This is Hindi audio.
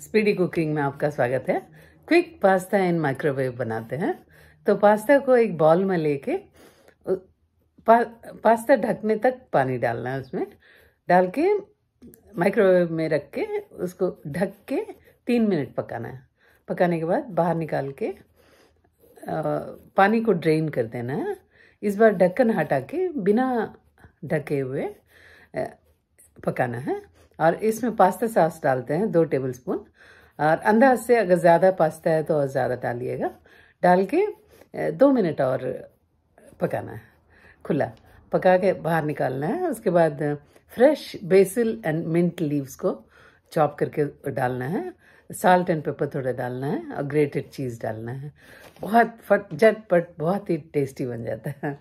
स्पीडी कुकिंग में आपका स्वागत है। क्विक पास्ता इन माइक्रोवेव बनाते हैं। तो पास्ता को एक बॉल में लेके पा, पास्ता ढकने तक पानी डालना है उसमें। डाल के माइक्रोवेव में रख के उसको ढक के तीन मिनट पकाना है। पकाने के बाद बाहर निकाल के आ, पानी को ड्रेन कर देना है। इस बार ढक्कन हटा के बिना ढके हुए पकाना है। और इसमें पास्ता सॉस डालते हैं, दो टेबल स्पून और अंदाज से अगर ज़्यादा पास्ता है तो और ज़्यादा डालिएगा। डाल के दो मिनट और पकाना है। खुला। पका के बाहर निकालना है। उसके बाद fresh basil and mint leaves को चॉप करके डालना है। साल्ट एंड पेपर थोड़ा डालना है। और ग्रेटेड चीज़ डालना है। बहुत फट, झटपट, बहुत ही टेस्टी बन जाता है।